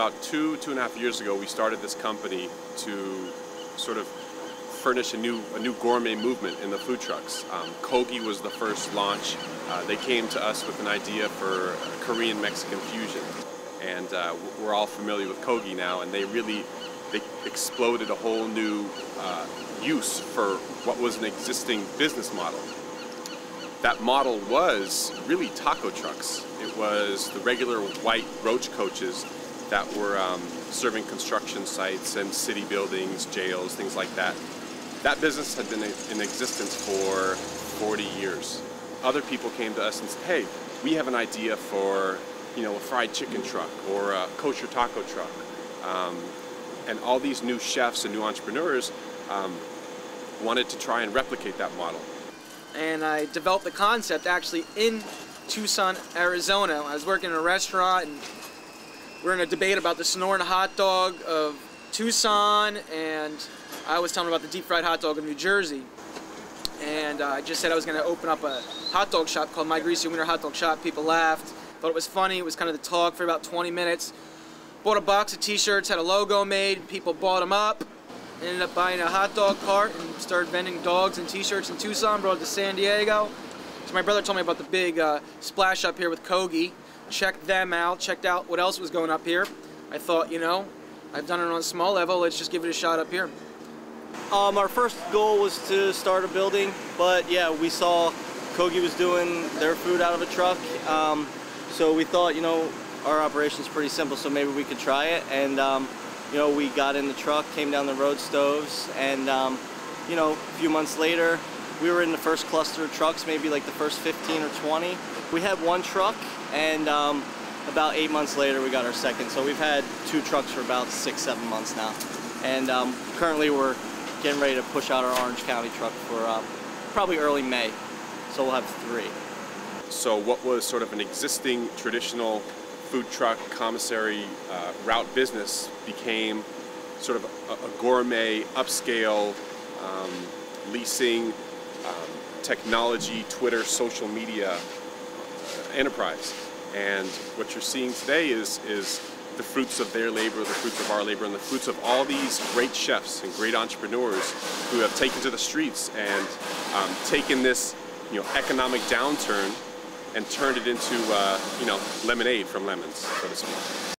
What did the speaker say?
about two, two and a half years ago, we started this company to sort of furnish a new, a new gourmet movement in the food trucks. Um, Kogi was the first launch. Uh, they came to us with an idea for Korean Mexican fusion, and uh, we're all familiar with Kogi now. And they really they exploded a whole new uh, use for what was an existing business model. That model was really taco trucks. It was the regular white roach coaches that were um, serving construction sites and city buildings, jails, things like that. That business had been in existence for 40 years. Other people came to us and said, hey, we have an idea for you know, a fried chicken truck or a kosher taco truck. Um, and all these new chefs and new entrepreneurs um, wanted to try and replicate that model. And I developed the concept actually in Tucson, Arizona. I was working in a restaurant and we are in a debate about the Sonoran hot dog of Tucson and I was telling about the deep fried hot dog of New Jersey. And uh, I just said I was going to open up a hot dog shop called My Greasy Wiener Hot Dog Shop. People laughed, thought it was funny. It was kind of the talk for about 20 minutes. Bought a box of t-shirts, had a logo made. People bought them up. Ended up buying a hot dog cart and started vending dogs and t-shirts in Tucson. Brought it to San Diego. So my brother told me about the big uh, splash up here with Kogi. Checked them out, checked out what else was going up here. I thought, you know, I've done it on a small level. Let's just give it a shot up here. Um, our first goal was to start a building, but yeah, we saw Kogi was doing their food out of a truck. Um, so we thought, you know, our operation is pretty simple, so maybe we could try it. And, um, you know, we got in the truck, came down the road stoves, and, um, you know, a few months later, we were in the first cluster of trucks, maybe like the first 15 or 20. We had one truck, and um, about eight months later, we got our second. So we've had two trucks for about six, seven months now. And um, currently, we're getting ready to push out our Orange County truck for uh, probably early May. So we'll have three. So what was sort of an existing traditional food truck commissary uh, route business became sort of a, a gourmet, upscale, um, leasing, um, technology, Twitter, social media uh, enterprise. And what you're seeing today is, is the fruits of their labor, the fruits of our labor, and the fruits of all these great chefs and great entrepreneurs who have taken to the streets and um, taken this you know, economic downturn and turned it into uh, you know, lemonade from lemons, so to speak.